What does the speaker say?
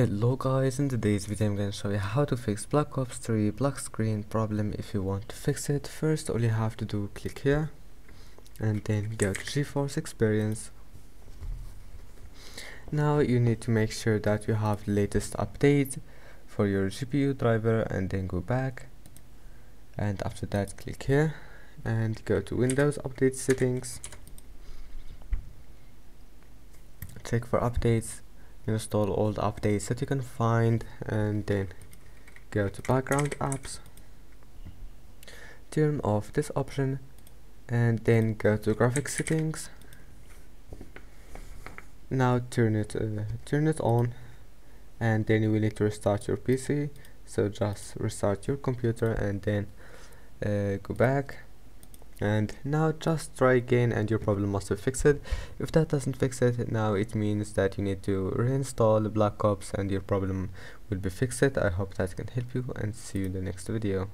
Hello guys, in today's video I'm going to show you how to fix Black Ops 3 black screen problem if you want to fix it. First all you have to do click here and then go to GeForce Experience. Now you need to make sure that you have latest update for your GPU driver and then go back and after that click here and go to Windows Update Settings check for updates install all the updates that you can find and then go to background apps turn off this option and then go to graphics settings. Now turn it uh, turn it on and then you will need to restart your PC so just restart your computer and then uh, go back and now just try again and your problem must be fixed. If that doesn't fix it now it means that you need to reinstall the black ops and your problem will be fixed. I hope that can help you and see you in the next video